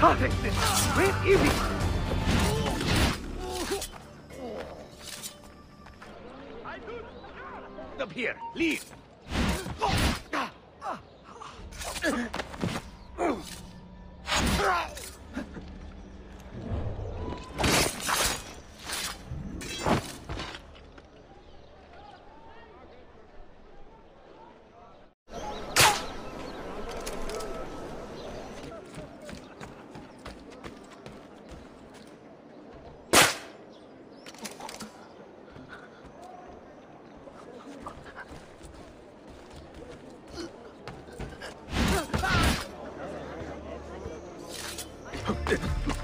cutting this. Where is he? Up here, leave. ん?